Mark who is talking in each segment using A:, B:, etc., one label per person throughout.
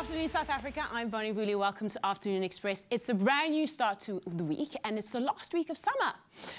A: afternoon, South Africa. I'm Bonnie Mbuli. Welcome to Afternoon Express. It's the brand new start to the week, and it's the last week of summer.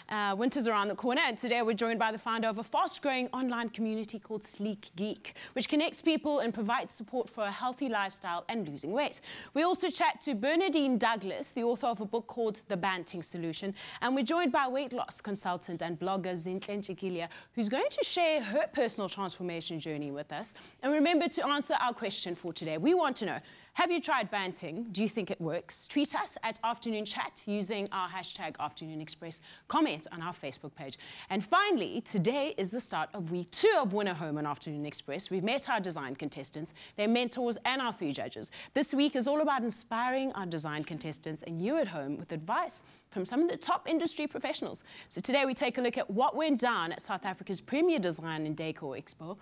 A: Uh, winter's around the corner, and today we're joined by the founder of a fast-growing online community called Sleek Geek, which connects people and provides support for a healthy lifestyle and losing weight. We also chat to Bernadine Douglas, the author of a book called The Banting Solution, and we're joined by weight loss consultant and blogger Zintle Ntshikilia, who's going to share her personal transformation journey with us. And remember to answer our question for today. We want to know, have you tried Banting? Do you think it works? Tweet us at Afternoon Chat using our hashtag Afternoon Express. Comment on our Facebook page. And finally, today is the start of week two of Winner Home on Afternoon Express. We've met our design contestants, their mentors, and our three judges. This week is all about inspiring our design contestants and you at home with advice from some of the top industry professionals. So today we take a look at what went down at South Africa's premier design and decor expo,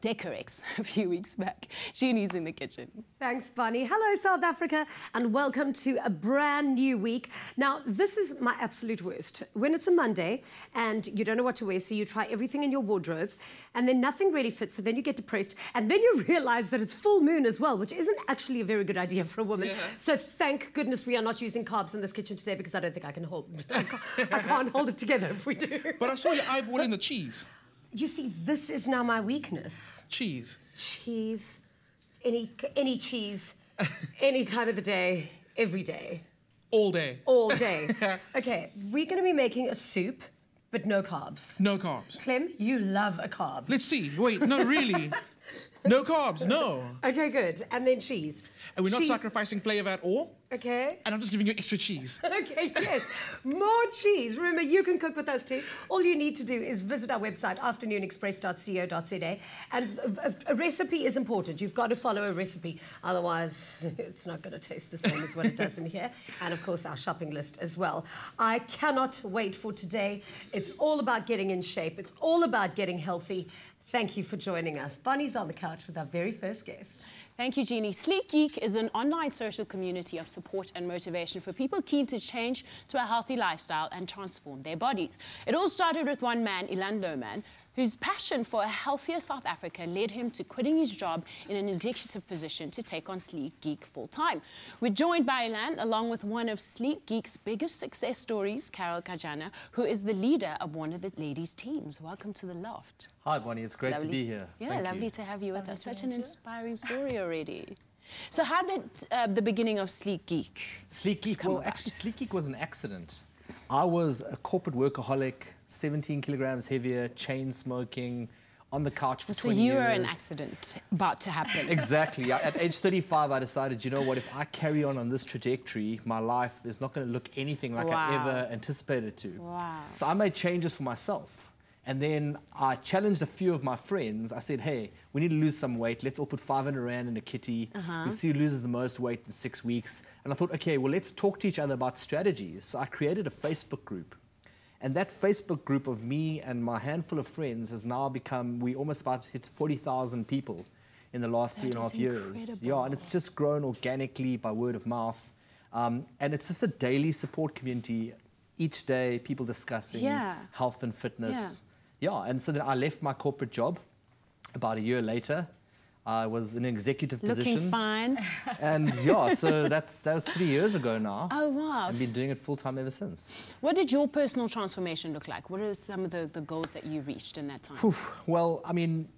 A: Decorex a few weeks back. Jeannie's in the kitchen.
B: Thanks, Bonnie. Hello, South Africa, and welcome to a brand new week. Now, this is my absolute worst. When it's a Monday and you don't know what to wear, so you try everything in your wardrobe, and then nothing really fits, so then you get depressed, and then you realize that it's full moon as well, which isn't actually a very good idea for a woman. Yeah. So thank goodness we are not using carbs in this kitchen today because I don't think I can hold I can't, I can't hold it together if we do.
C: But I saw you eyeballing the cheese.
B: You see, this is now my weakness.
C: Cheese.
B: Cheese. Any any cheese, any time of the day, every day.
C: All day.
B: All day. okay, we're going to be making a soup, but no carbs.
C: No carbs.
B: Clem, you love a carb.
C: Let's see. Wait, no, really. No carbs, no.
B: Okay, good. And then cheese.
C: And we're
B: cheese.
C: not sacrificing flavour at all?
B: Okay.
C: And I'm just giving you extra cheese.
B: okay, yes. More cheese. Remember, you can cook with us too. All you need to do is visit our website, afternoonexpress.co.za. And a, a, recipe is important. You've got to follow a recipe. Otherwise, it's not going to taste the same as what it does in here. And of course, our shopping list as well. I cannot wait for today. It's all about getting in shape. It's all about getting healthy. Thank you for joining us. Bonnie's on the couch with our very first guest.
A: Thank you, Jeannie. Sleek Geek is an online social community of support and motivation for people keen to change to a healthy lifestyle and transform their bodies. It all started with one man, Elan Lohman, whose passion for a healthier South Africa led him to quitting his job in an executive position to take on Sleek Geek full-time. We're joined by Elan, along with one of Sleek Geek's biggest success stories, Carol Gajana, who is the leader of one of the ladies' teams. Welcome to the Loft.
D: Hi, Bonnie. It's great
A: lovely
D: to be here.
A: Yeah,
D: Thank
A: lovely
D: you.
A: to have you with us. Such an inspiring story already. So how did uh, the beginning of Sleek Geek
D: Sleek Geek, well,
A: about?
D: actually, Sleek Geek was an accident. I was a corporate workaholic, 17 kilograms heavier, chain smoking, on the couch for
A: so
D: 20
A: you
D: years.
A: were an accident about to happen.
D: Exactly. At age 35, I decided, you know what, if I carry on on this trajectory, my life is not going to look anything like
A: Wow.
D: I ever anticipated to.
A: Wow.
D: So I made changes for myself. And then I challenged a few of my friends. I said, hey, we need to lose some weight. Let's all put 500 Rand in a kitty.
A: Uh-huh.
D: We'll see who loses the most weight in six weeks. And I thought, okay, well, let's talk to each other about strategies. So I created a Facebook group. And that Facebook group of me and my handful of friends has now become, we almost about hit 40,000 people in the last three and a half years. Yeah, and it's just grown organically by word of mouth. Um, and it's just a daily support community. Each day, people discussing
A: Yeah.
D: health and fitness. Yeah. Yeah. and so then I left my corporate job about a year later. I was in an executive
A: Looking
D: position.
A: fine.
D: And yeah, so that's that was three years ago now.
A: Oh, wow.
D: I've been doing it full time ever since.
A: What did your personal transformation look like? What are some of the, the goals that you reached in that time?
D: Well, I mean,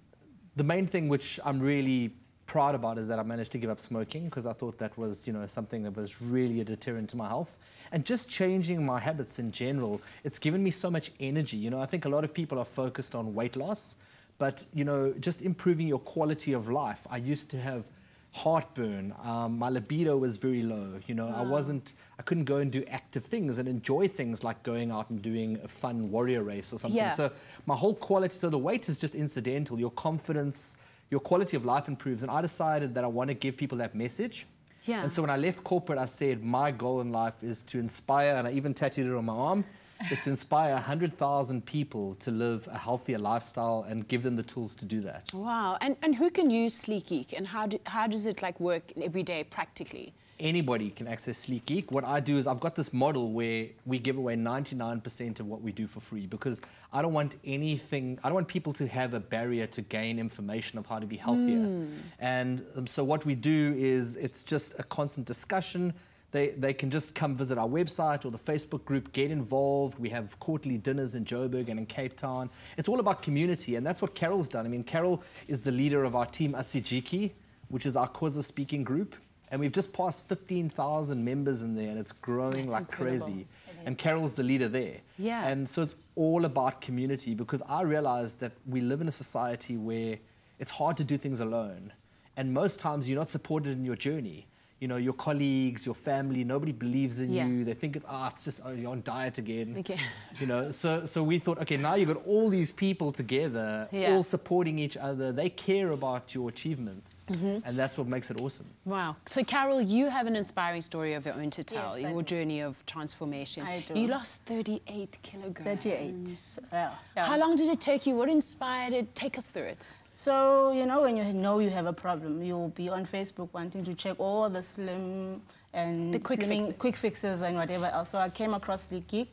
D: the main thing which I'm really proud about is that I managed to give up smoking because I thought that was, you know, something that was really a deterrent to my health. And just changing my habits in general, it's given me so much energy. You know, I think a lot of people are focused on weight loss, but, you know, just improving your quality of life. I used to have heartburn. Um, my libido was very low. You know, I wasn't, I couldn't go and do active things and enjoy things like going out and doing a fun warrior race or something.
A: Yeah.
D: So my whole quality, so the weight is just incidental. Your confidence, your quality of life improves. And I decided that I want to give people that message.
A: Yeah.
D: And so when I left corporate, I said my goal in life is to inspire, and I even tattooed it on my arm, is to inspire 100,000 people to live a healthier lifestyle and give them the tools to do that.
A: Wow. And, and who can use Sleek Geek and how, do, how does it like work every day practically?
D: anybody can access Sleek Geek. What I do is I've got this model where we give away 99% of what we do for free because I don't want anything, I don't want people to have a barrier to gain information of how to be healthier. And um, so what we do is it's just a constant discussion. They, they can just come visit our website or the Facebook group, get involved. We have quarterly dinners in Joburg and in Cape Town. It's all about community, and that's what Carol's done. I mean, Carol is the leader of our team Asijiki, which is our Xhosa speaking group. And we've just passed 15,000 members in there, and it's growing
A: That's
D: like
A: incredible.
D: crazy. And Carol's the leader there.
A: Yeah.
D: And so it's all about community because I realize that we live in a society where it's hard to do things alone. And most times you're not supported in your journey. You know, your colleagues, your family, nobody believes in
A: Yeah.
D: you. They think it's, ah, it's just, oh, you're on diet again.
A: Okay.
D: You know, so, so we thought, okay, now you've got all these people together,
A: Yeah.
D: all supporting each other. They care about your achievements.
A: Mm-hmm.
D: And that's what makes it awesome.
A: Wow. So, Carol, you have an inspiring story of your own to tell,
E: Yes, I
A: your
E: do.
A: journey of transformation.
E: I do.
A: You lost 38 kilograms.
E: 38. Yeah, yeah.
A: How long did it take you? What inspired it? Take us through it.
E: So, you know, when you know you have a problem, you'll be on Facebook wanting to check all the slim and
A: The quick
E: slimming-
A: fixes.
E: quick fixes and whatever else. So I came across the Geek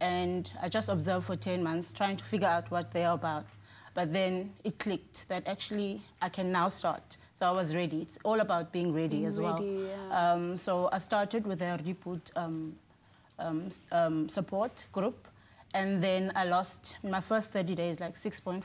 E: and I just observed for 10 months trying to figure out what they're about. But then it clicked that actually I can now start. So I was ready. It's all about being ready
A: Being
E: as
A: ready,
E: well.
A: yeah.
E: Um, so I started with a reboot um, um, um, support group. And then I lost in my first 30 days like 6.5.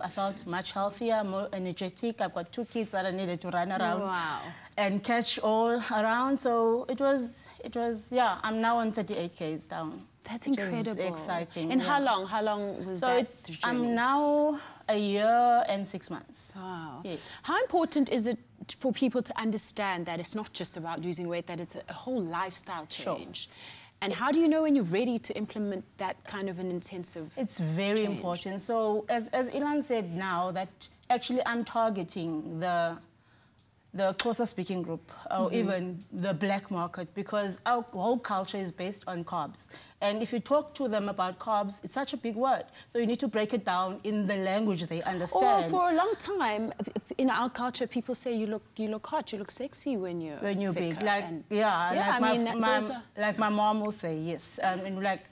E: I felt much healthier, more energetic. I've got two kids that I needed to run oh, around
A: Wow.
E: and catch all around. So it was, it was, yeah, I'm now on 38 Ks down.
A: That's incredible.
E: exciting.
A: And
E: yeah.
A: how long? How long was
E: So
A: that
E: it's. I'm now a year and six months.
A: Wow.
E: Yes.
A: How important is it for people to understand that it's not just about losing weight, that it's a, a whole lifestyle change? Sure. And how do you know when you're ready to implement that kind of an intensive?
E: It's very
A: change.
E: important. So as, as Elan said now, that actually I'm targeting the the Xhosa speaking group or even the black market because our whole culture is based on carbs. And if you talk to them about carbs, it's such a big word. So you need to break it down in the language they
A: Or
E: understand.
A: for a long time, in our culture, people say you look you look hot, you look sexy when you're
E: when you're big. Like, yeah,
A: yeah.
E: like,
A: I
E: my,
A: mean,
E: my,
A: are-
E: like my mom will say, yes. Um, and like,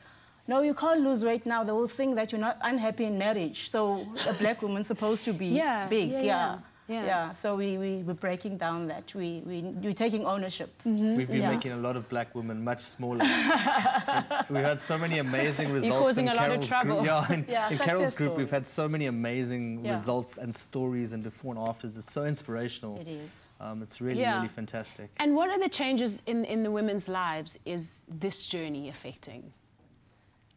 E: no, you can't lose weight now. They will think that you're not unhappy in marriage. So a black woman's supposed to be
A: Yeah,
E: big.
A: yeah,
E: Yeah.
A: yeah, yeah.
E: So we, we, we're breaking down that. We, we, we're taking ownership.
D: We've been
E: Yeah.
D: making a lot of black women much smaller. we've had so many amazing results.
A: causing
D: in
A: a lot of
D: Carol's
A: trouble.
D: Group. Yeah, in,
E: Yeah,
D: in Carol's group, we've had so many amazing
E: Yeah.
D: results and stories and before and afters. It's so inspirational.
E: It is.
D: Um, it's really,
A: Yeah.
D: really fantastic.
A: And what are the changes in, in the women's lives is this journey affecting?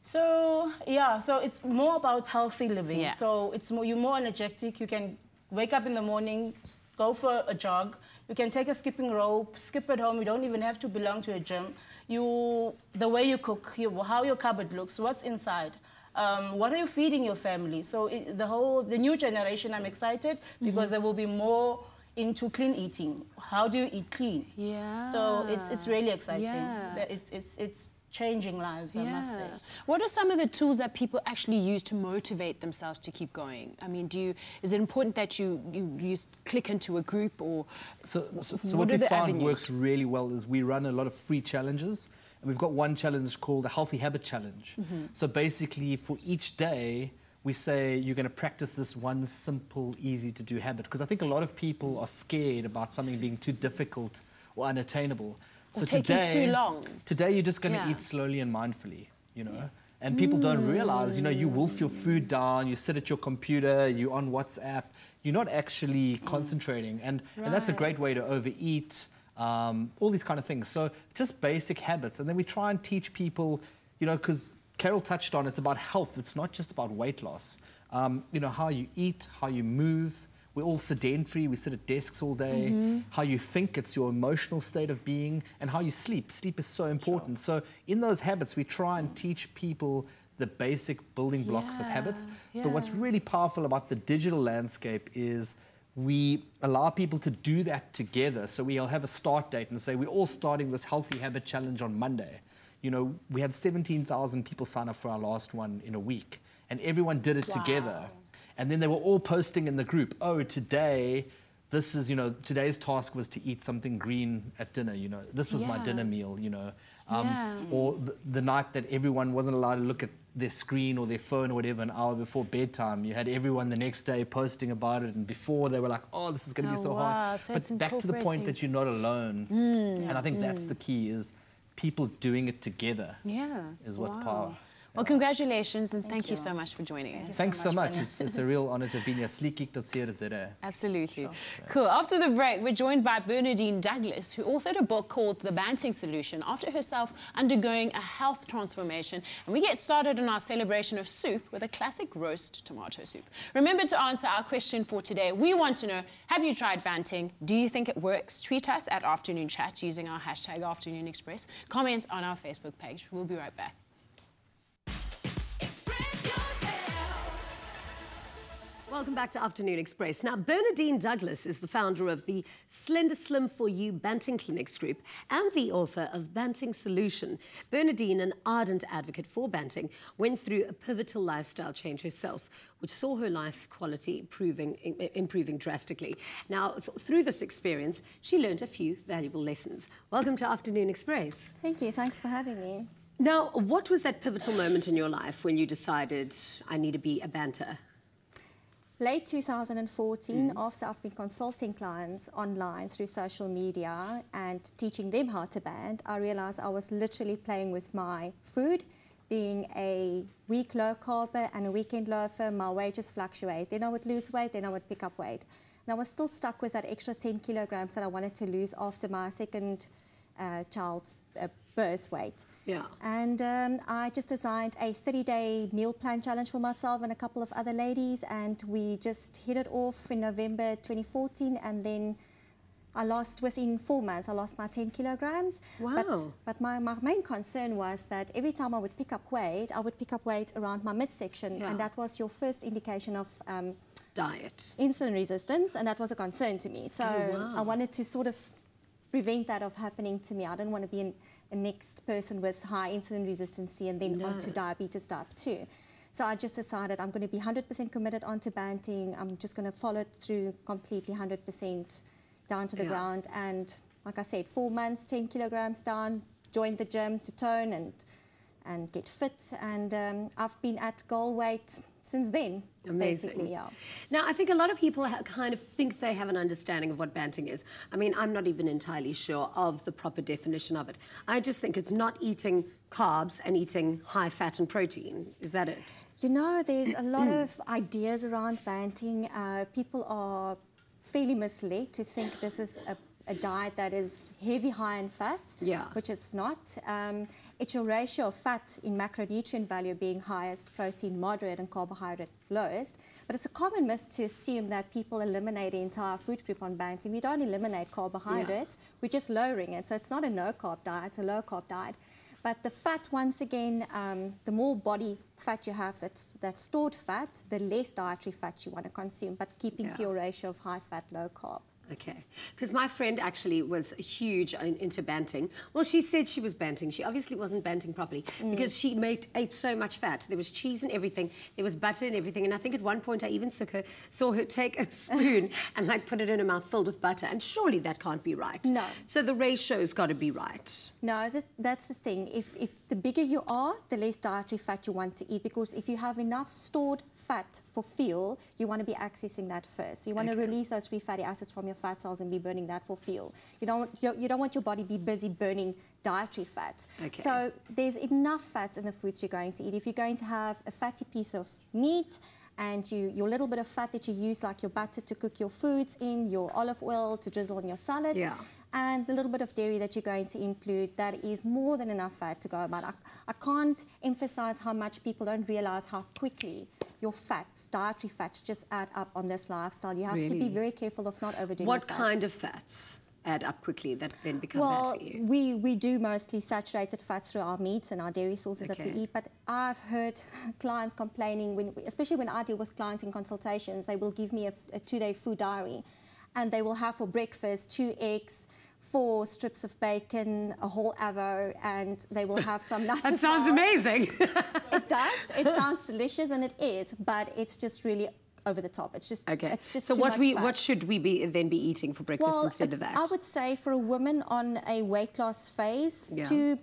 E: So yeah, so it's more about healthy living.
A: Yeah.
E: So it's more you're more energetic. You can wake up in the morning, go for a jog. You can take a skipping rope, skip at home. You don't even have to belong to a gym. You the way you cook, you, how your cupboard looks, what's inside. Um, what are you feeding your family? So it, the whole the new generation, I'm excited because
A: Mm-hmm.
E: there will be more into clean eating. How do you eat clean?
A: Yeah.
E: So it's it's really exciting.
A: Yeah.
E: It's it's it's changing lives. I must say.
A: What are some of the tools that people actually use to motivate themselves to keep going? I mean, do you is it important that you you, you click into a group or
D: So, so,
A: What
D: so what,
A: are
D: we
A: the
D: found
A: avenues?
D: works really well is we run a lot of free challenges. And we've got one challenge called the Healthy Habit Challenge.
A: Mm-hmm.
D: So basically, for each day, we say you're going to practice this one simple, easy to do habit. Because I think a lot of people are scared about something being too difficult or unattainable. So
A: taking too
D: today,
A: long.
D: Today, you're just going to
A: Yeah.
D: eat slowly and mindfully, you know? And people don't realize, you know, you wolf your food down, you sit at your computer, you're on WhatsApp, you're not actually concentrating. And, and that's a great way to overeat, um, all these kind of things. So just basic habits. And then we try and teach people, you know, because Carol touched on it's about health, it's not just about weight loss. Um, you know, how you eat, how you move. We're all sedentary, we sit at desks all day. Mm-hmm. How you think, it's your emotional state of being, and how you sleep. Sleep is so important. So, in those habits, we try and teach people the basic building blocks of habits. But what's really powerful about the digital landscape is we allow people to do that together. So, we'll have a start date and say, we're all starting this healthy habit challenge on Monday. You know, we had 17,000 people sign up for our last one in a week, and everyone did it together. And then they were all posting in the group, oh, today this is, you know, today's task was to eat something green at dinner, you know, this was my dinner meal, you know. Um,
A: Yeah.
D: Or the, the night that everyone wasn't allowed to look at their screen or their phone or whatever an hour before bedtime, you had everyone the next day posting about it. And before they were like, oh, this is going to
A: Oh,
D: be so
A: wow.
D: hard.
A: So
D: but back to the point that you're not alone. And I think that's the key is people doing it together
A: Yeah.
D: is what's
A: Wow.
D: power.
A: Well, congratulations and thank, you.
E: you.
A: so much for joining us.
D: Thanks so much.
E: Brenna.
D: It's, it's a real honor to have been here. Sleekgeek.co.za.
A: Absolutely. Cool. After the break, we're joined by Bernadine Douglas, who authored a book called The Banting Solution after herself undergoing a health transformation. And we get started on our celebration of soup with a classic roast tomato soup. Remember to answer our question for today. We want to know Have you tried banting? Do you think it works? Tweet us at Afternoon Chat using our hashtag Afternoon Express. Comment on our Facebook page. We'll be right back.
B: Welcome back to Afternoon Express. Now, Bernadine Douglas is the founder of the Slender Slim for You Banting Clinics Group and the author of Banting Solution. Bernadine, an ardent advocate for banting, went through a pivotal lifestyle change herself, which saw her life quality improving, improving drastically. Now, th- through this experience, she learned a few valuable lessons. Welcome to Afternoon Express.
F: Thank you. Thanks for having me.
B: Now, what was that pivotal moment in your life when you decided, I need to be a banter?
F: Late 2014, after I've been consulting clients online through social media and teaching them how to band, I realized I was literally playing with my food. Being a week low carber and a weekend loafer, my wages fluctuate. Then I would lose weight, then I would pick up weight. And I was still stuck with that extra 10 kilograms that I wanted to lose after my second uh, child's uh, birth weight.
B: Yeah.
F: And um, I just designed a 30 day meal plan challenge for myself and a couple of other ladies. And we just hit it off in November 2014. And then I lost within four months, I lost my 10 kilograms. But,
B: Wow.
F: but my, my main concern was that every time I would pick up weight, I would pick up weight around my midsection.
B: Yeah.
F: And that was your first indication of. Um,
B: Diet.
F: insulin resistance, and that was a concern to me. So
B: Oh, wow.
F: I wanted to sort of prevent that of happening to me. I didn't want to be an, a next person with high insulin resistance and then onto diabetes type 2. So I just decided I'm going to be 100% committed onto banting. I'm just going to follow it through completely 100% down to the
B: Yeah.
F: ground. And like I said, four months, 10 kilograms down, joined the gym to tone and and get fit. And um, I've been at goal weight since then,
B: Amazing.
F: basically, yeah.
B: Now, I think a lot of people kind of think they have an understanding of what banting is. I mean, I'm not even entirely sure of the proper definition of it. I just think it's not eating carbs and eating high fat and protein. Is that it?
F: You know, there's a lot of ideas around banting. Uh, people are fairly misled to think this is a, a diet that is heavy, high in fat,
B: Yeah.
F: which it's not. Um, it's your ratio of fat in macronutrient value being highest, protein moderate, and carbohydrate lowest. But it's a common myth to assume that people eliminate the entire food group on banting. We don't eliminate carbohydrates, we're just lowering it. So it's not a no carb diet, it's a low carb diet. But the fat, once again, um, the more body fat you have that's, that's stored fat, the less dietary fat you want to consume, but keeping to your ratio of high fat, low carb.
B: Okay. Because my friend actually was huge in, into banting. Well, she said she was banting. She obviously wasn't banting properly mm. because she made, ate so much fat. There was cheese and everything. There was butter and everything. And I think at one point I even her, saw her take a spoon and like put it in her mouth filled with butter. And surely that can't be right.
F: No.
B: So the ratio's got to be right.
F: No, that, that's the thing. If, if the bigger you are, the less dietary fat you want to eat because if you have enough stored fat for fuel, you want to be accessing that first. You want to release those free fatty acids from your fat cells and be burning that for fuel. You don't, you don't- you don't want your body be busy burning dietary fats.
B: Okay.
F: So there's enough fats in the foods you're going to eat. If you're going to have a fatty piece of meat, and you, your little bit of fat that you use, like your butter to cook your foods in, your olive oil to drizzle on your salad,
B: Yeah.
F: And the little bit of dairy that you're going to include, that is more than enough fat to go about. I, I can't emphasize how much people don't realize how quickly your fats, dietary fats, just add up on this lifestyle. You have to be very careful of not overdoing
B: What kind of fats add up quickly that then become
F: Well,
B: bad for you?
F: we, we do mostly saturated fats through our meats and our dairy sources that we eat, but I've heard clients complaining, when, especially when I deal with clients in consultations, they will give me a, a two-day food diary, and they will have for breakfast two eggs, four strips of bacon, a whole avo, and they will have some nuts.
B: That sounds
F: well.
B: amazing.
F: It does. It sounds delicious, and it is, but it's just really over the top. It's just
B: Okay.
F: It's just
B: so what
F: much
B: we
F: fat.
B: what should we be then be eating for breakfast
F: well,
B: instead of that?
F: I would say for a woman on a weight loss phase,
B: Yeah.
F: two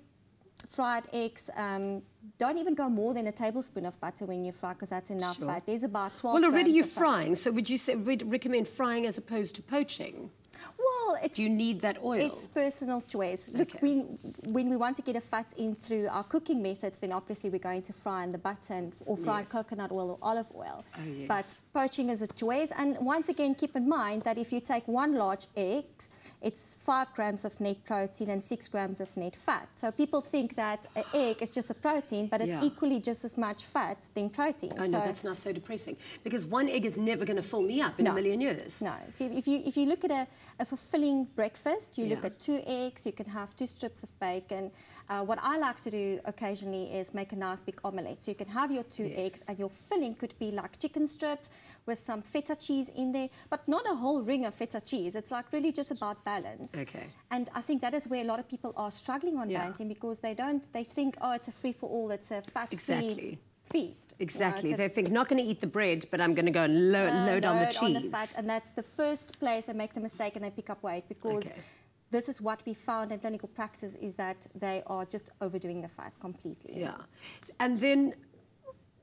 F: fried eggs. Um, don't even go more than a tablespoon of butter when you fry because that's enough
B: Sure.
F: fat. There's about 12
B: well, already you're frying, so would you say would recommend frying as opposed to poaching?
F: Well, it's
B: Do you need that oil?
F: It's personal choice. Look,
B: Okay.
F: when, when we want to get a fat in through our cooking methods, then obviously we're going to fry in the butter and, or fried
B: Yes.
F: coconut oil or olive oil.
B: Oh, yes.
F: But poaching is a choice. And once again, keep in mind that if you take one large egg, it's five grams of net protein and six grams of net fat. So people think that an egg is just a protein, but it's
B: Yeah.
F: equally just as much fat than protein.
B: I know
F: so
B: that's not so depressing because one egg is never going to fill me up in a million years.
F: No. So if you if you look at a, a fulfilling breakfast, you look at two eggs, you can have two strips of bacon. Uh, what I like to do occasionally is make a nice big omelette. So you can have your two
B: Yes.
F: eggs, and your filling could be like chicken strips with some feta cheese in there, but not a whole ring of feta cheese. It's like really just about balance.
B: Okay.
F: And I think that is where a lot of people are struggling on
B: Yeah.
F: banting because they don't. They think, oh, it's a free for all. It's a fat free
B: Exactly.
F: Feast. You know,
B: Exactly. they think not going to eat the bread, but I'm going to go and lo-
F: uh,
B: load on the cheese.
F: fat, and that's the first place they make the mistake and they pick up weight because
B: Okay.
F: this is what we found in clinical practice is that they are just overdoing the fats completely.
B: Yeah. And then,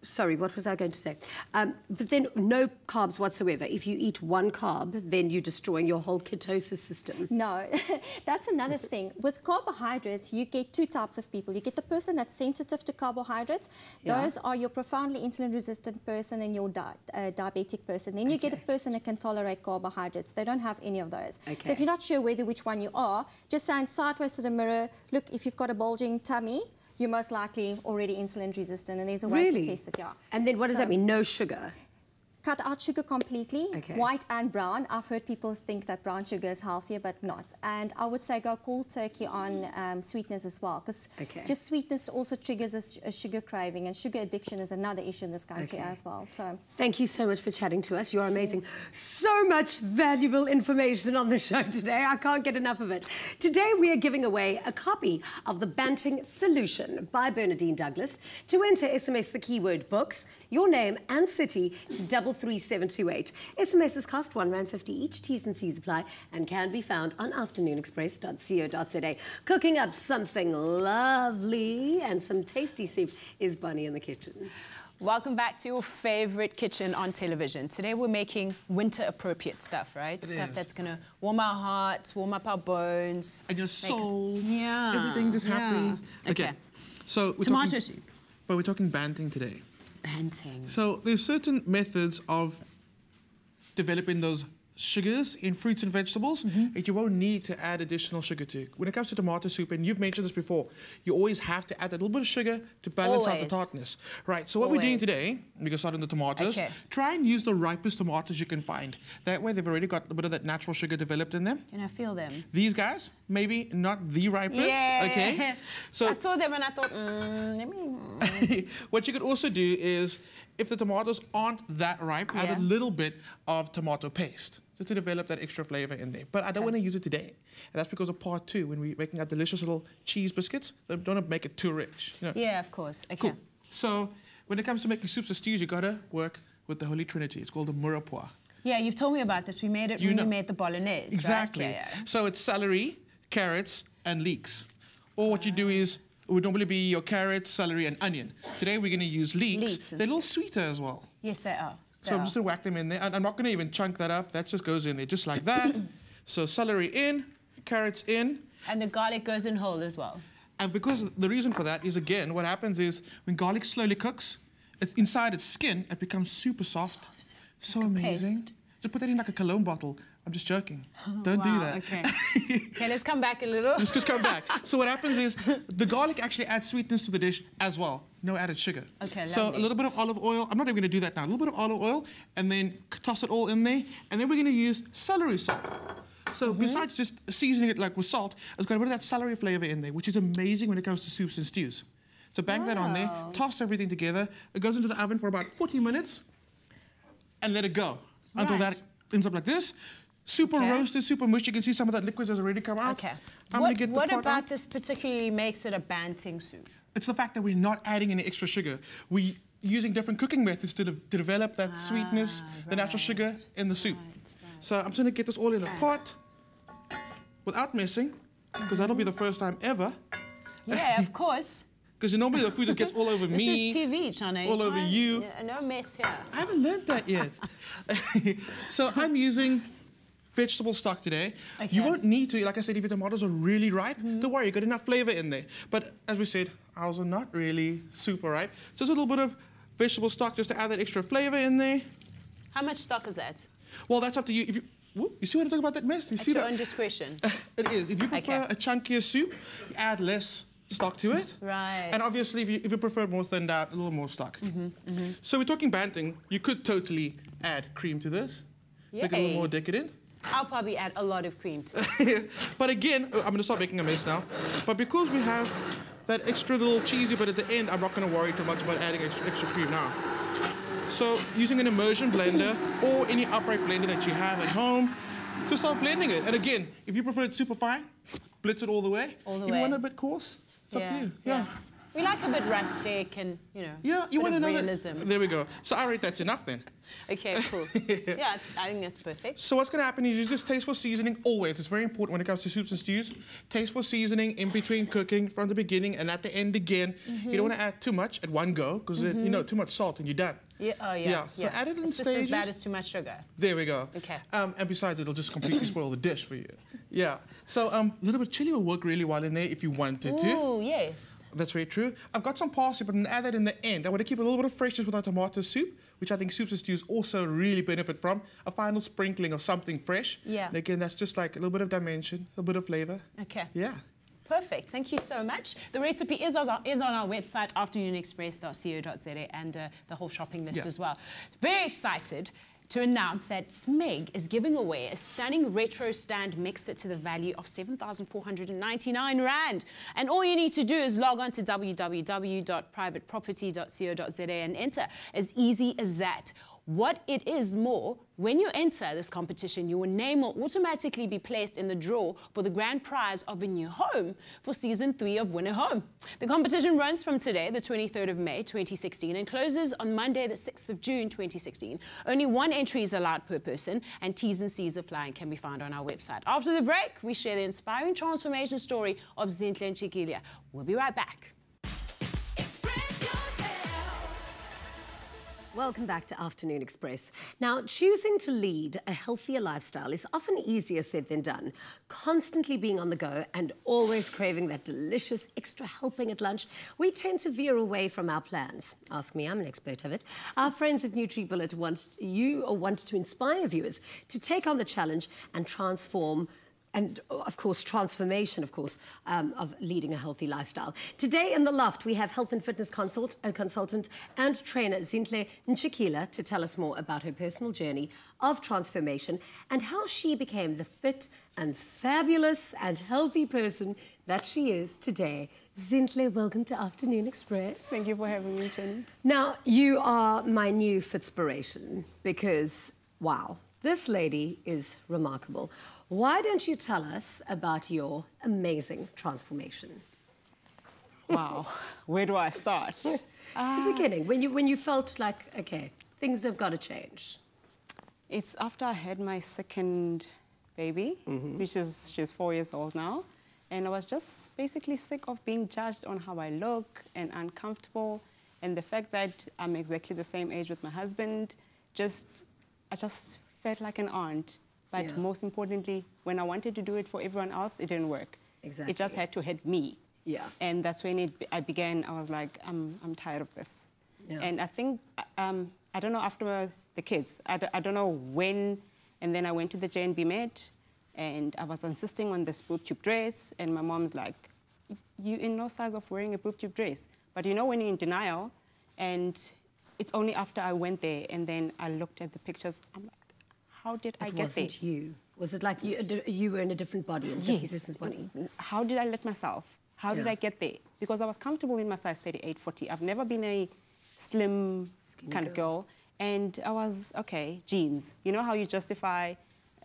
B: sorry, what was I going to say? Um, but then no carbs whatsoever. If you eat one carb, then you're destroying your whole ketosis system.
F: No, that's another thing. With carbohydrates, you get two types of people. You get the person that's sensitive to carbohydrates.
B: Yeah.
F: Those are your profoundly insulin resistant person and your di- uh, diabetic person. Then you get a person that can tolerate carbohydrates. They don't have any of those.
B: Okay.
F: So if you're not sure whether which one you are, just stand sideways to the mirror. Look, if you've got a bulging tummy, you're most likely already insulin resistant, and there's a way
B: Really?
F: to test it. Yeah.
B: And then what does
F: So-
B: that mean? No sugar.
F: Cut out sugar completely,
B: Okay.
F: white and brown. I've heard people think that brown sugar is healthier, but not. And I would say go cold turkey on um, sweetness as well, because
B: Okay.
F: just sweetness also triggers a sugar craving, and sugar addiction is another issue in this country
B: Okay.
F: as well. So
B: Thank you so much for chatting to us. You're amazing. So much valuable information on the show today. I can't get enough of it. Today, we are giving away a copy of The Banting Solution by Bernadine Douglas. To enter, SMS the keyword books, your name and city to 33728. SMSs cost £1.50 each. T's and C's apply and can be found on afternoonexpress.co.za. Cooking up something lovely and some tasty soup is Bunny in the kitchen.
A: Welcome back to your favorite kitchen on television. Today we're making winter appropriate stuff, right? stuff
C: is.
A: that's gonna warm our hearts, warm up our bones.
C: And your
A: make us-
C: soul.
A: yeah.
C: Everything just happy.
A: yeah. Okay.
C: So we're
A: Tomato
C: talking,
A: soup.
C: But we're talking banting today.
A: Banting.
C: So there's certain methods of developing those sugars in fruits and vegetables
A: Mm-hmm.
C: that you won't need to add additional sugar to. When it comes to tomato soup, and you've mentioned this before, you always have to add a little bit of sugar to balance out the tartness. Right, so what we're doing today, we can start on the tomatoes.
A: Okay.
C: Try and use the ripest tomatoes you can find. That way they've already got a bit of that natural sugar developed in them.
A: Can I feel them?
C: These guys, maybe not the ripest,
A: Yeah.
C: okay? So
A: I saw them and I thought, mm, let me.
C: what you could also do is, if the tomatoes aren't that ripe, add a little bit of tomato paste just to develop that extra flavor in there. But I don't want to use it today. And that's because of part two, when we're making our delicious little cheese biscuits. I don't want to make it too rich. You know?
A: Yeah, of course. Okay.
C: Cool. So when it comes to making soups or stews, you gotta work with the Holy Trinity. It's called the mirepoix.
A: Yeah, you've told me about this. We made it
C: You
A: when
C: know-
A: we made the bolognese. right?
C: Exactly.
A: Yeah, yeah.
C: So it's celery, carrots, and leeks. Or what you do is, it would normally be your carrot, celery, and onion. Today we're gonna use leeks.
A: Leeks
C: They're a little sweeter as well.
A: Yes, they are.
C: So I'm just gonna whack them in there. And I'm not gonna even chunk that up. That just goes in there, just like that. so celery in, carrots in.
A: And the garlic goes in whole as well.
C: And because the reason for that is, again, what happens is when garlic slowly cooks, it, inside its skin, it becomes super soft. So
A: a
C: amazing. Just put that in like a cologne bottle. I'm just joking. Don't do that.
A: Okay. okay, let's come back a little.
C: Let's just come back. So what happens is the garlic actually adds sweetness to the dish as well. No added sugar.
A: Okay,
C: So
A: lovely.
C: a little bit of olive oil. I'm not even going to do that now. A little bit of olive oil, and then toss it all in there. And then we're going to use celery salt. So
A: Mm-hmm.
C: besides just seasoning it like with salt, it's got a bit of that celery flavor in there, which is amazing when it comes to soups and stews. So bang that on there, toss everything together. It goes into the oven for about 40 minutes, and let it go until
A: Right.
C: that ends up like this. Super
A: Okay.
C: roasted, super mushed. You can see some of that liquid has already come out.
A: Okay.
C: I'm
A: what
C: get the
A: what about
C: out.
A: this particularly makes it a banting soup?
C: It's the fact that we're not adding any extra sugar. We using different cooking methods to, de- to develop that ah, sweetness, the natural sugar in the soup. So I'm going to get this all in a pot without messing, because that'll be the first time ever.
A: Yeah, of course.
C: Because normally the food just gets all over
A: This
C: me.
A: is TV, Chane.
C: all over you.
A: No mess here.
C: I haven't learned that yet. so I'm using vegetable stock today. You won't need to, like I said, if your tomatoes are really ripe,
A: Mm-hmm.
C: don't worry, you got enough flavor in there. But as we said, ours are not really super ripe. Just a little bit of vegetable stock just to add that extra flavor in there.
A: How much stock is that?
C: Well, that's up to you. If you, whoop, you see what I talk about that mess? You
A: At
C: see
A: your
C: that?
A: own discretion.
C: it is. If you prefer
A: Okay.
C: a chunkier soup, you add less stock to it.
A: Right.
C: And obviously, if you, if you prefer more thinned out, a little more stock.
A: Mm-hmm,
C: So we're talking banting. You could totally add cream to this. Make it a little more decadent.
A: I'll probably add a lot of cream to it.
C: but again, uh, I'm going to start making a mess now. But because we have that extra little cheesy but at the end, I'm not going to worry too much about adding extra, extra cream now. So using an immersion blender or any upright blender that you have at home, just start blending it. And again, if you prefer it super fine, blitz it all the way.
A: All the
C: if
A: way.
C: you want it a bit coarse, it's up to you. Yeah.
A: We like a bit rustic and, you know,
C: Yeah, you want to
A: realism.
C: There we go. So I rate that's enough then.
A: Okay, cool. yeah, I think that's perfect.
C: So what's going to happen is use this tasteful seasoning always. It's very important when it comes to soups and stews. Tasteful seasoning in between cooking from the beginning and at the end again. You don't want to add too much at one go because you know too much salt and you're done.
A: Yeah, oh yeah.
C: Yeah, so add it in
A: it's just as bad as too much sugar.
C: There we go.
A: Okay.
C: Um, and besides, it'll just completely spoil the dish for you. Yeah. So um, a little bit of chili will work really well in there if you wanted to.
A: Ooh, yes.
C: That's very true. I've got some parsley, but I'm gonna add that in the end. I want to keep a little bit of freshness with our tomato soup, which I think soups and stews also really benefit from. A final sprinkling of something fresh.
A: Yeah.
C: And again, that's just like a little bit of dimension, a little bit of flavor.
A: Okay.
C: Yeah.
A: Perfect. Thank you so much. The recipe is on our, is on our website, afternoonexpress.co.za, and uh, the whole shopping list
C: Yeah.
A: as well. Very excited to announce that Smeg is giving away a stunning retro stand mixer to the value of 7,499 Rand. And all you need to do is log on to www.privateproperty.co.za and enter. As easy as that. What it is more, when you enter this competition, your name will automatically be placed in the draw for the grand prize of a new home for season three of Winner Home. The competition runs from today, the 23rd of May 2016, and closes on Monday, the 6th of June 2016. Only one entry is allowed per person, and T's and C's apply can be found on our website. After the break, we share the inspiring transformation story of Zintle Ntshikilia. We'll be right back.
B: Welcome back to Afternoon Express. Now, choosing to lead a healthier lifestyle is often easier said than done. Constantly being on the go and always craving that delicious extra helping at lunch, we tend to veer away from our plans. Ask me, I'm an expert of it. Our friends at NutriBullet want you or want to inspire viewers to take on the challenge and transform and of course transformation of course um, of leading a healthy lifestyle today in the loft we have health and fitness consult, uh, consultant and trainer zintle ntshikilia to tell us more about her personal journey of transformation and how she became the fit and fabulous and healthy person that she is today zintle welcome to afternoon express
G: Thank you for having me, Jenny.
B: now, you are my new Fitspiration because, wow, this lady is remarkable. Why don't you tell us about your amazing transformation?
G: Wow, where do I start?
B: the uh, beginning, when you, when you felt like, okay, things have got to change.
G: It's after I had my second baby, mm-hmm. which is she's four years old now, and I was just basically sick of being judged on how I look and uncomfortable, and the fact that I'm exactly the same age with my husband. Just, I just felt like an aunt. But
B: Yeah.
G: most importantly, when I wanted to do it for everyone else, it didn't work. Exactly. It just had to hit me.
B: Yeah.
G: And that's when it, I began. I was like, I'm, I'm tired of this.
B: Yeah.
G: And I think, um, I don't know, after the kids, I, d- I don't know when, and then I went to the JNB Med, and I was insisting on this boob tube dress, and my mom's like, you in no size of wearing a boob tube dress. But you know when you're in denial, and it's only after I went there, and then I looked at the pictures, I'm like, how did I
B: It
G: get
B: wasn't
G: there?
B: you. Was it like you, you were in a different body, a different person's body?
G: How did I let myself? How did I get there? Because I was comfortable in my size 38, 40. I've never been a slim
B: Skinny
G: kind of
B: girl.
G: girl. And I was, okay, jeans. You know how you justify,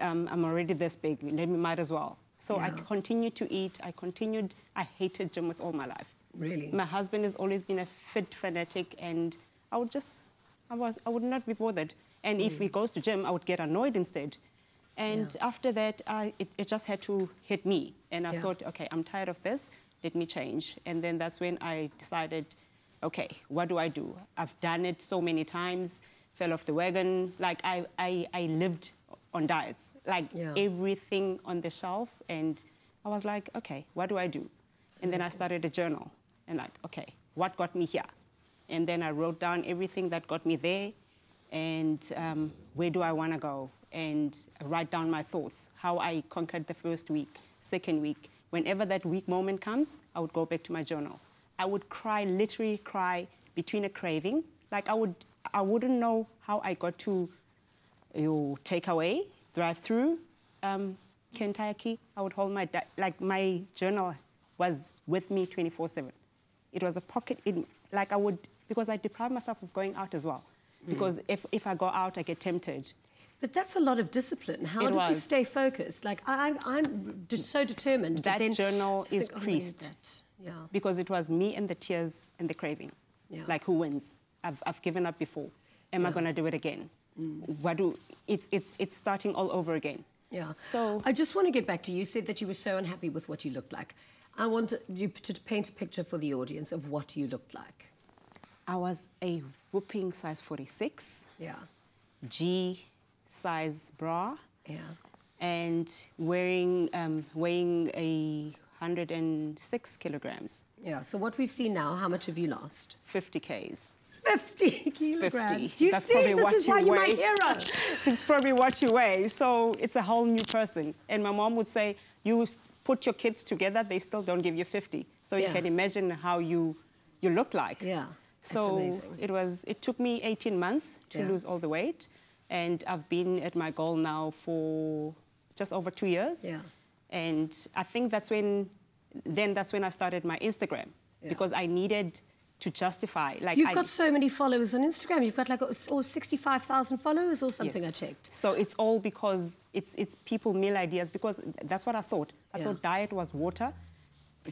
G: um, I'm already this big, let me might as well. So I continued to eat. I continued, I hated gym with all my life.
B: Really?
G: My husband has always been a fit fanatic, and I would just, I was, I would not be bothered. And if hmm. he goes to gym, I would get annoyed instead. And after that, I, it, it just had to hit me. And I
B: Yeah.
G: thought, okay, I'm tired of this. Let me change. And then that's when I decided, okay, what do I do? I've done it so many times, fell off the wagon. Like I, I, I lived on diets, like
B: Yeah.
G: everything on the shelf. And I was like, okay, what do I do? And then I started a journal and like, okay, what got me here? And then I wrote down everything that got me there and um, where do I want to go? And write down my thoughts, how I conquered the first week, second week. Whenever that weak moment comes, I would go back to my journal. I would cry, literally cry between a craving. Like I would, I wouldn't know how I got to you take away, drive through um, Kentucky. I would hold my, like my journal was with me 24-7. It was a pocket, in, like I would, because I deprived myself of going out as well. Because if, if I go out, I get tempted.
B: But that's a lot of discipline. How
G: It
B: did you stay focused? Like I, I'm, I'm so determined.
G: That
B: then
G: journal is
B: think, oh, I
G: creased.
B: that. Yeah.
G: Because it was me and the tears and the craving.
B: Yeah.
G: Like who wins? I've, I've given up before. Am I
B: Yeah. Mm.
G: going to do it again? What do, it's, it's, it's starting all over again.
B: Yeah.
G: So-
B: I just want to get back to you. You said that you were so unhappy with what you looked like. I want you to paint a picture for the audience of what you looked like.
G: I was a whooping size 46.
B: Yeah.
G: G size bra
B: Yeah.
G: and wearing um, weighing a 106 kilograms,
B: Yeah. So what we've seen now, how much have you lost?
G: 50 k's.
B: 50 kilograms.
G: 50.
B: You
G: That's
B: see,
G: probably
B: this
G: what
B: is
G: you
B: why you're my
G: weigh.
B: hero.
G: it's probably what you weigh. So it's a whole new person. And my mom would say, you put your kids together, they still don't give you 50. So you can imagine how you you look like.
B: Yeah,
G: So it was. It took me 18 months to
B: Yeah.
G: lose all the weight, and I've been at my goal now for just over two years.
B: Yeah.
G: And I think that's when, then that's when I started my Instagram
B: Yeah.
G: because I needed to justify. Like
B: You've
G: I,
B: got so many followers on Instagram. You've got like oh, 65,000 followers or something
G: Yes.
B: I checked.
G: So it's all because it's it's people meal ideas because that's what I thought. I
B: Yeah.
G: thought diet was water,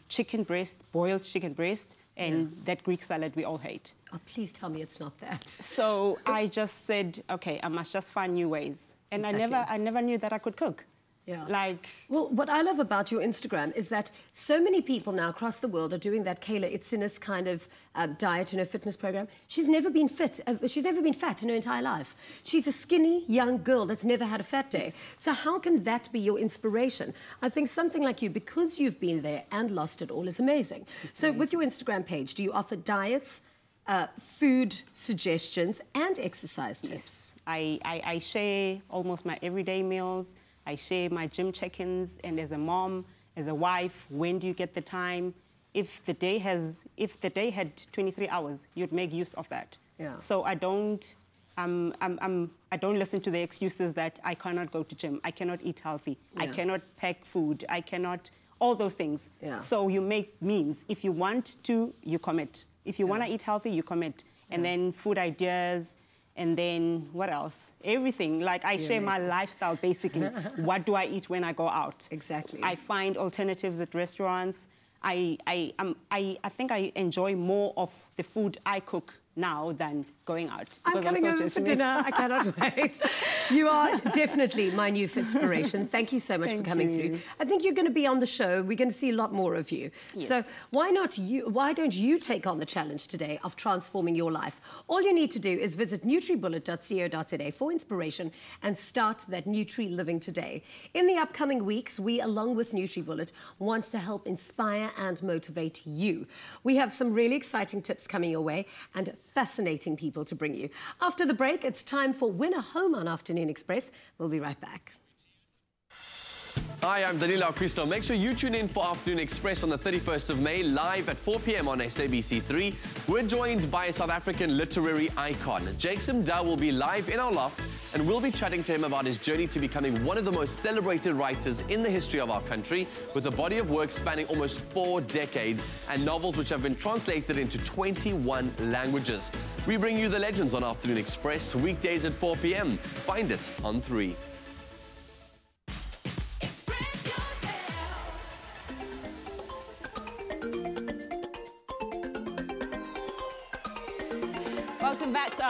G: chicken breast, boiled chicken breast, and that Greek salad we all hate.
B: Oh, please tell me it's not that.
G: So I just said, okay, I must just find new ways. And I never I never knew that I could cook.
B: Yeah.
G: Like
B: Well, what I love about your Instagram is that so many people now across the world are doing that Kayla Itsines kind of uh, diet and her fitness program. She's never been fit. Uh, she's never been fat in her entire life. She's a skinny young girl that's never had a fat day. So how can that be your inspiration? I think something like you, because you've been there and lost it all, is amazing. So with your Instagram page, do you offer diets, uh, food suggestions, and exercise tips?
G: I, I, I share almost my everyday meals. I share my gym check-ins, and as a mom, as a wife, when do you get the time? If the day has, if the day had 23 hours, you'd make use of that.
B: Yeah.
G: So I don't, um, I'm, I'm, I don't listen to the excuses that I cannot go to gym, I cannot eat healthy, I cannot pack food, I cannot, all those things.
B: Yeah.
G: So you make means. If you want to, you commit. If you want to eat healthy, you commit. And then food ideas, and then what else? Everything. Like I share my lifestyle basically. what do I eat when I go out?
B: Exactly.
G: I find alternatives at restaurants. I, I, um, I, I think I enjoy more of the food I cook now than going out.
B: I'm coming
G: so
B: over for dinner. I cannot wait. You are definitely my new inspiration. Thank you so much for coming
G: you.
B: through. I think you're going to be on the show. We're going to see a lot more of you. So why not you? Why don't you take on the challenge today of transforming your life? All you need to do is visit nutribullet.co.za for inspiration and start that Nutri living today. In the upcoming weeks, we, along with NutriBullet, want to help inspire and motivate you. We have some really exciting tips coming your way and fascinating people to bring you. After the break, it's time for Winner Home on Afternoon Express. We'll be right back.
H: Hi, I'm Danilo Cristo. Make sure you tune in for Afternoon Express on the 31st of May, live at 4 p.m. on SABC3. We're joined by a South African literary icon. Zakes Mda will be live in our loft, and we'll be chatting to him about his journey to becoming one of the most celebrated writers in the history of our country, with a body of work spanning almost four decades and novels which have been translated into 21 languages. We bring you the legends on Afternoon Express, weekdays at 4 p.m. Find it on 3.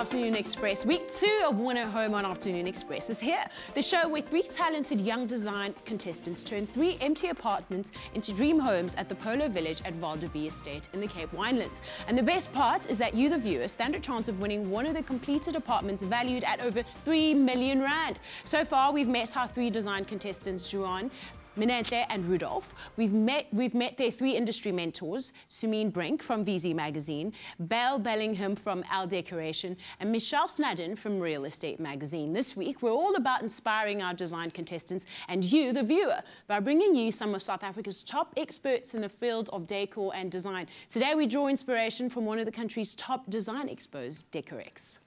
A: Afternoon Express. Week two of Winner Home on Afternoon Express is here. The show where three talented young design contestants turn three empty apartments into dream homes at the Polo Village at Val Estate in the Cape Winelands. And the best part is that you, the viewer, stand a chance of winning one of the completed apartments valued at over 3 million rand. So far, we've met our three design contestants, Juan, Minente and Rudolph. We've met, we've met their three industry mentors, Sumien Brink from VISI Magazine, Belle Bellingham from Elle Decoration, and Michelle Snadden from Real Estate Magazine. This week, we're all about inspiring our design contestants and you, the viewer, by bringing you some of South Africa's top experts in the field of decor and design. Today, we draw inspiration from one of the country's top design expos, Decorex.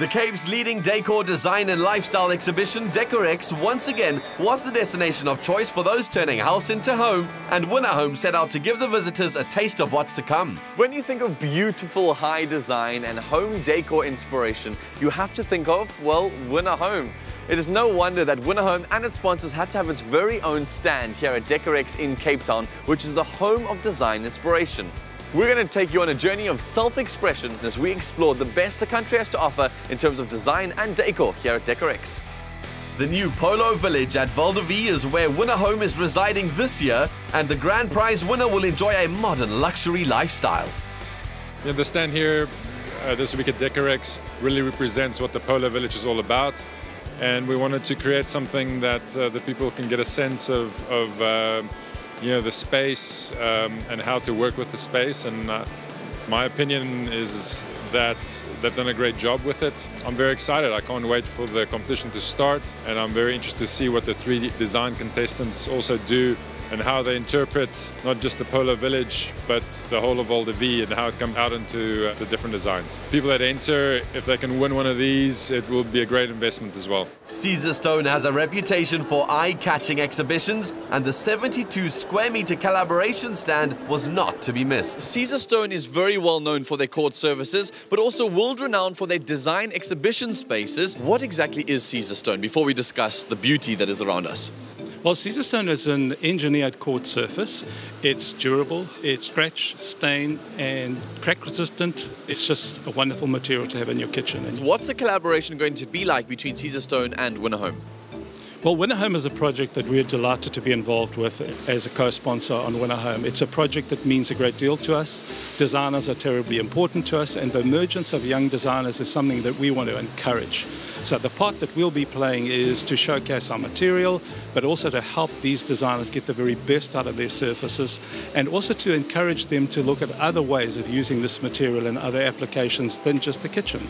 H: The Cape's leading decor design and lifestyle exhibition, Decorex, once again was the destination of choice for those turning house into home, and Winner Home set out to give the visitors a taste of what's to come. When you think of beautiful high design and home decor inspiration, you have to think of, well, Winner Home. It is no wonder that Winner Home and its sponsors had to have its very own stand here at Decorex in Cape Town, which is the home of design inspiration. We're going to take you on a journey of self-expression as we explore the best the country has to offer in terms of design and decor here at Decorex. The new Polo Village at Val de Vie is where Winner Home is residing this year, and the grand prize winner will enjoy a modern luxury lifestyle.
I: Yeah, the stand here uh, this week at Decorex really represents what the Polo Village is all about. And we wanted to create something that uh, the people can get a sense of, of uh, you know, the space um, and how to work with the space. And uh, my opinion is that they've done a great job with it. I'm very excited. I can't wait for the competition to start. And I'm very interested to see what the three design contestants also do and how they interpret not just the Polo Village, but the whole of Val de Vie and how it comes out into uh, the different designs. People that enter, if they can win one of these, it will be a great investment as well.
H: Caesarstone has a reputation for eye-catching exhibitions, and the 72 square meter collaboration stand was not to be missed. Caesarstone is very well known for their quartz surfaces, but also world renowned for their design exhibition spaces. What exactly is Caesarstone before we discuss the beauty that is around us?
J: Well, Caesarstone is an engineered quartz surface. It's durable, it's scratch, stain, and crack resistant. It's just a wonderful material to have in your kitchen.
H: What's the collaboration going to be like between Caesarstone and Winner Home?
J: Well, Winner Home is a project that we're delighted to be involved with as a co-sponsor on Winner Home. It's a project that means a great deal to us. Designers are terribly important to us, and the emergence of young designers is something that we want to encourage. So the part that we'll be playing is to showcase our material, but also to help these designers get the very best out of their surfaces, and also to encourage them to look at other ways of using this material in other applications than just the kitchen.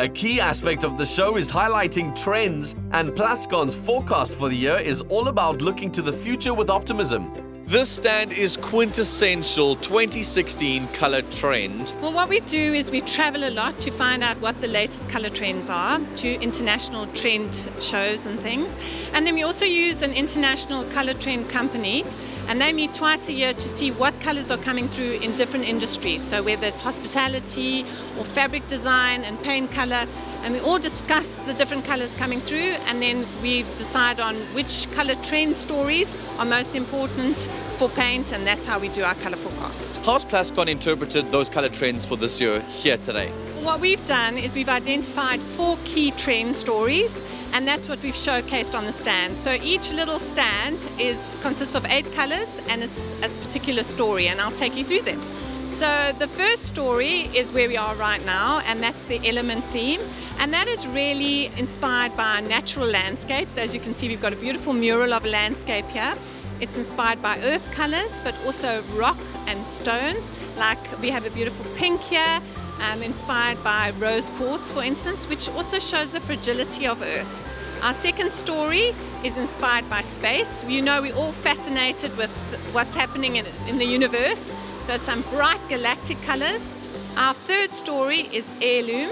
H: A key aspect of the show is highlighting trends, and Plascon's forecast for the year is all about looking to the future with optimism. This stand is quintessential 2016 color trend.
K: Well, what we do is we travel a lot to find out what the latest color trends are to international trend shows and things. And then we also use an international color trend company, and they meet twice a year to see what colors are coming through in different industries. So, whether it's hospitality or fabric design and paint color, and we all discuss the different colors coming through, and then we decide on which color trend stories are most important for paint, and that's how we do our color forecast.
H: How's Plascon interpreted those color trends for this year here today?
K: What we've done is we've identified four key trend stories, and that's what we've showcased on the stand. So each little stand is consists of eight colors, and it's a particular story, and I'll take you through them. So the first story is where we are right now, and that's the element theme, and that is really inspired by natural landscapes. As you can see, we've got a beautiful mural of a landscape here. It's inspired by earth colors, but also rock and stones. Like we have a beautiful pink here, um, inspired by rose quartz, for instance, which also shows the fragility of Earth. Our second story is inspired by space. You know, we're all fascinated with what's happening in, in the universe, so it's some bright galactic colors. Our third story is heirloom,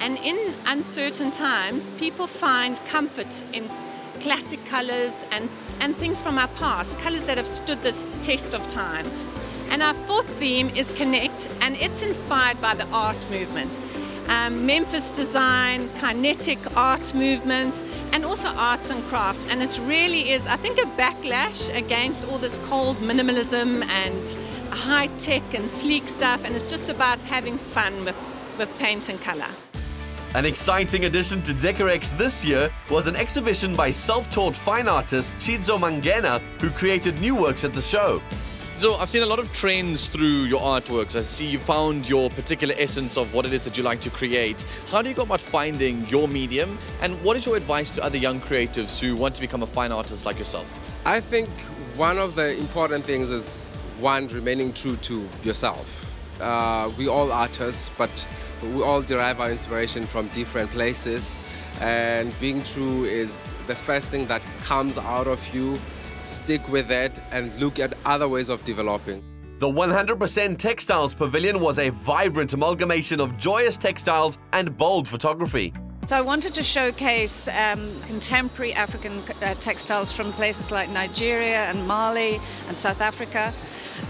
K: and in uncertain times, people find comfort in classic colors and, and things from our past, colors that have stood this test of time. And our fourth theme is Connect, and it's inspired by the art movement. um, Memphis design, kinetic art movements, and also arts and craft. And it really is, I think, a backlash against all this cold minimalism and high tech and sleek stuff. And it's just about having fun with, with paint and color.
H: An exciting addition to Decorex this year was an exhibition by self-taught fine artist Chizo Mangena, who created new works at the show.
L: So I've seen a lot of trends through your artworks. I see you found your particular essence of what it is that you like to create. How do you go about finding your medium? And what is your advice to other young creatives who want to become a fine artist like yourself?
M: I think one of the important things is one remaining true to yourself. Uh, we all artists, but we all derive our inspiration from different places, and being true is the first thing that comes out of you. Stick with that and look at other ways of developing.
H: The 100% Textiles Pavilion was a vibrant amalgamation of joyous textiles and bold photography.
N: So I wanted to showcase um, contemporary African uh, textiles from places like Nigeria and Mali and South Africa.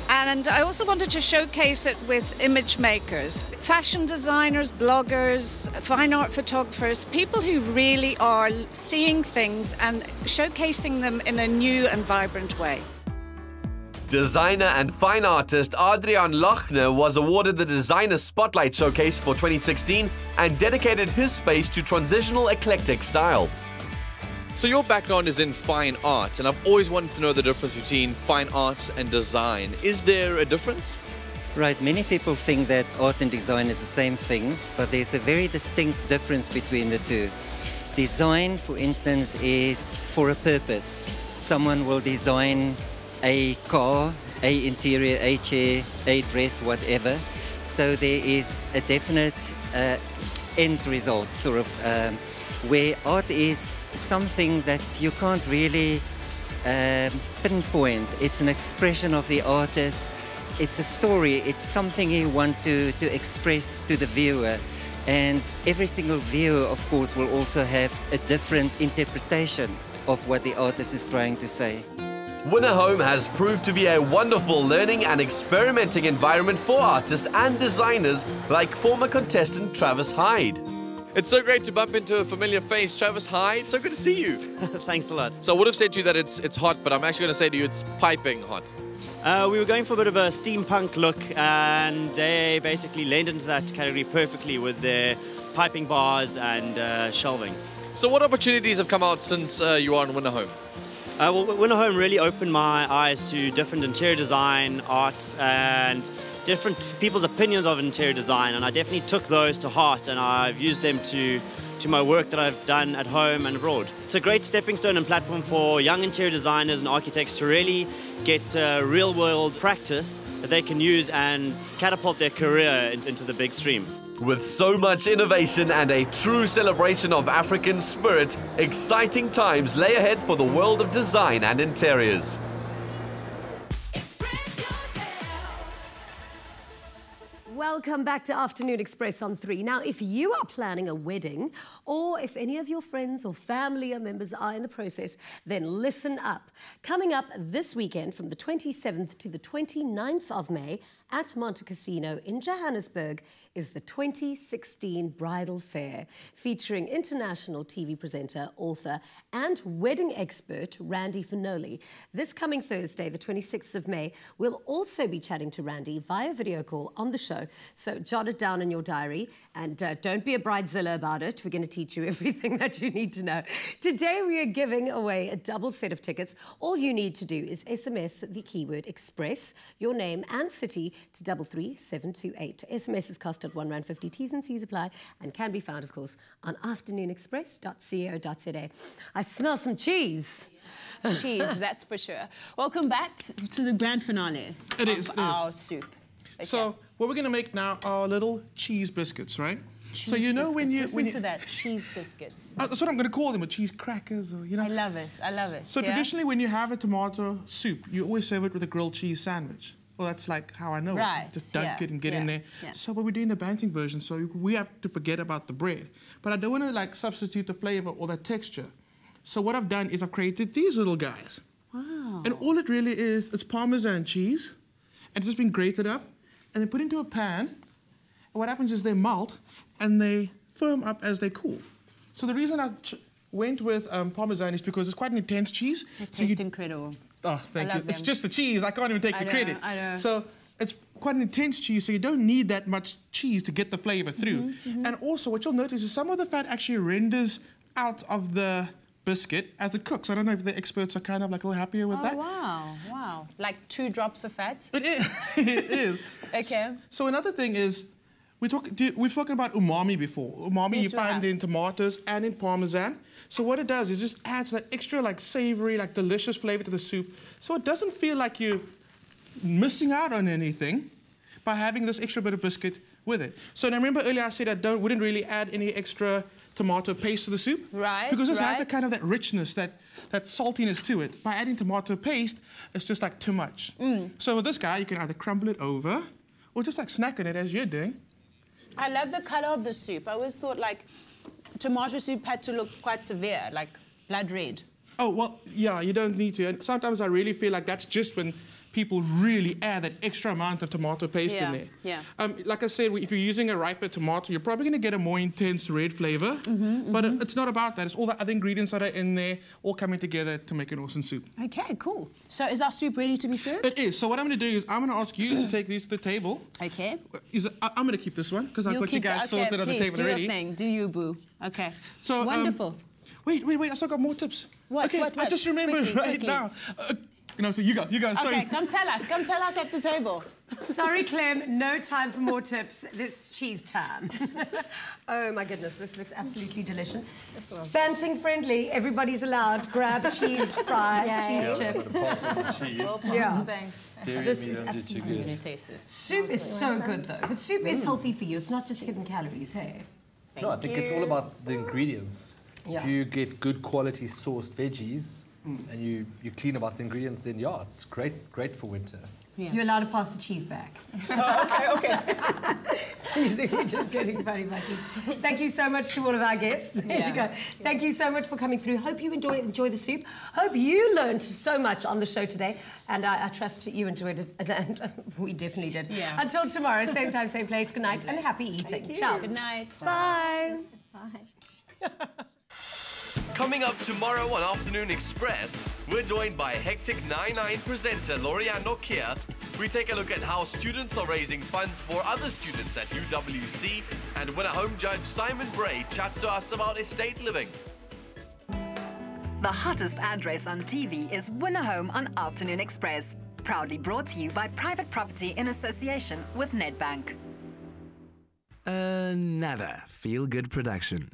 N: And I also wanted to showcase it with image makers, fashion designers, bloggers, fine art photographers, people who really are seeing things and showcasing them in a new and vibrant way.
H: Designer and fine artist Adrian Lochner was awarded the Designer Spotlight Showcase for 2016 and dedicated his space to transitional eclectic style.
L: So your background is in fine art, and I've always wanted to know the difference between fine art and design. Is there a difference?
O: Right, many people think that art and design is the same thing, but there's a very distinct difference between the two. Design, for instance, is for a purpose. Someone will design a car, a interior, a chair, a dress, whatever. So there is a definite uh, end result, sort of, um, where art is something that you can't really um, pinpoint. It's an expression of the artist. It's- It's a story. It's something you want to, to express to the viewer. And every single viewer, of course, will also have a different interpretation of what the artist is trying to say.
H: Winner Home has proved to be a wonderful learning and experimenting environment for artists and designers like former contestant Travis Hyde.
L: It's so great to bump into a familiar face, Travis Hyde. So good to see you.
P: Thanks a lot.
L: So I would have said to you that it's it's hot, but I'm actually going to say to you it's piping hot.
P: Uh, we were going for a bit of a steampunk look, and they basically lend into that category perfectly with their piping bars and uh, shelving.
L: So what opportunities have come out since uh, you are in Winner Home?
P: Uh, well, Winner Home really opened my eyes to different interior design, arts, and different people's opinions of interior design, and I definitely took those to heart, and I've used them to to my work that I've done at home and abroad. It's a great stepping stone and platform for young interior designers and architects to really get uh, real world practice that they can use and catapult their career in- into the big stream.
H: With so much innovation and a true celebration of African spirit, exciting times lay ahead for the world of design and interiors.
B: Welcome back to Afternoon Express on 3. Now, if you are planning a wedding, or if any of your friends or family or members are in the process, then listen up. Coming up this weekend from the 27th to the 29th of May at Montecasino in Johannesburg is the 2016 Bridal Fair, featuring international TV presenter, author, and wedding expert Randy Fenoli. This coming Thursday, the 26th of May, we'll also be chatting to Randy via video call on the show. So jot it down in your diary and uh, don't be a bridezilla about it. We're going to teach you everything that you need to know. Today, we are giving away a double set of tickets. All you need to do is SMS the keyword express, your name and city to 33728. SMS is cost at one rand fifty. T's and C's apply and can be found, of course, on afternoonexpress.co.za. I smell some cheese.
A: Some cheese, that's for sure. Welcome back to the grand finale
C: It
A: of
C: is, it is.
A: our soup.
C: So what we're gonna make now are little cheese biscuits, right? so you know when you
A: biscuits.
C: when
A: Listen
C: you,
A: to that cheese biscuits.
C: Uh, that's what I'm gonna call them, or cheese crackers, or you know.
A: I love it. I love it.
C: So
A: yeah?
C: traditionally, when you have a tomato soup, you always serve it with a grilled cheese sandwich. Well, that's like how I know
A: Right.
C: Just dunk
A: yeah,
C: it and get in there.
A: yeah.
C: So, but we're doing the banting version, so we have to forget about the bread. But I don't want to like substitute the flavor or the texture. So what I've done is I've created these little guys.
A: Wow.
C: And all it really is, it's Parmesan cheese, and it's just been grated up, and then put into a pan, And what happens is they melt and they firm up as they cool. So the reason I ch- went with um, Parmesan is because it's quite an intense cheese.
A: It
C: So
A: tastes incredible.
C: Oh, thank you.
A: love
C: It's just the cheese. I can't even take
A: I
C: the
A: know,
C: credit.
A: I know.
C: So it's quite an intense cheese, so you don't need that much cheese to get the flavor through.
A: Mhm, mhm.
C: And also, what you'll notice is some of the fat actually renders out of the biscuit as it cooks. I don't know if the experts are kind of like a little happier with
A: oh,
C: that.
A: wow, wow. Like two drops of fat?
C: It is. it is.
A: Okay.
C: So another thing is, we talk, do- we've spoken about umami before. Umami
A: Yes,
C: you find
A: have.
C: in tomatoes and in parmesan. So what it does is just adds that extra like savory, like delicious flavor to the soup. So it doesn't feel like you're missing out on anything by having this extra bit of biscuit with it. So now remember earlier I said I don't, wouldn't really add any extra tomato paste to the soup?
A: Right,
C: Because this has a kind of that richness, that, that saltiness to it. By adding tomato paste, it's just like too much.
A: Mm.
C: So with this guy, you can either crumble it over or just like snack on it as you're doing.
A: I love the color of the soup. I always thought like tomato soup had to look quite severe, like blood red.
C: Oh, well, yeah, you don't need to. And sometimes I really feel like that's just when people really add that extra amount of tomato paste
A: Yeah,
C: in there.
A: yeah.
C: Um, like I said, if you're using a riper tomato, you're probably going to get a more intense red flavor.
A: Mm-hmm,
C: but it- it's not about that. It's all the other ingredients that are in there, all coming together to make an awesome soup.
A: Okay, cool. So is our soup ready to be served?
C: It is. So what I'm going to do is I'm going to ask you to take these to the table.
A: Okay.
C: Is I, I'm going to keep this one because I've got you
A: keep the-
C: guys
A: okay,
C: sorted on the
A: please,
C: table
A: do
C: already.
A: Your thing. Do you, boo? Okay.
C: So um,
A: Wonderful.
C: wait, wait, wait! I still got more tips.
A: What,
C: Okay,
A: what,
C: I just remembered
A: Quickly,
C: right
A: quickly.
C: now. Uh, you know, so you go, you go. Sorry.
A: Okay, come tell us. Come tell us at the table.
B: Sorry, Clem, no time for more tips. It's cheese time. oh my goodness, this looks absolutely delicious. Banting friendly, everybody's allowed. Grab cheese fry,
F: Yay.
B: cheese
F: Yeah,
B: chip.
F: put a parcel of cheese.
B: Yeah.
E: Thanks.
L: Dairy
B: This is
L: don't do too
B: absolutely
L: good.
A: gonna taste this.
B: Soup is so good though, but soup is mm. healthy for you. It's not just hidden calories, hey?
D: no, I think it's all about the ingredients.
B: Yeah.
D: If you get good quality sourced veggies Mm. and you, you clean about the ingredients, then yeah, it's great great for winter.
B: You're allowed to pass the cheese back.
D: okay, okay.
B: Teasing, we're just getting funny about cheese. Thank you so much to all of our guests. There
A: Yeah.
B: you go. Thank you so much for coming through. Hope you enjoy enjoy the soup. Hope you learned so much on the show today, and I, I trust that you enjoyed it. And we definitely did.
A: Yeah.
B: Until tomorrow, same time, same place. Good night, and happy eating. Ciao.
A: Good night.
B: Bye.
F: Bye.
H: Coming up tomorrow on Afternoon Express, we're joined by Hectic 99 presenter Lorianne Nokia. We take a look at how students are raising funds for other students at UWC, and winner home judge Simon Bray chats to us about estate living.
Q: The hottest address on TV is Winner Home on Afternoon Express. Proudly brought to you by Private Property in association with Nedbank.
R: Another feel good production.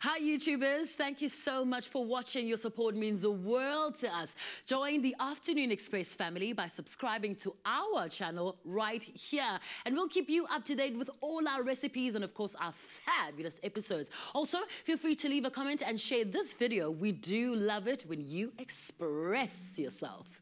S: Hi, YouTubers. Thank you so much for watching. Your support means the world to us. Join the Afternoon Express family by subscribing to our channel right here. And we'll keep you up to date with all our recipes and, of course, our fabulous episodes. Also, feel free to leave a comment and share this video. We do love it when you express yourself.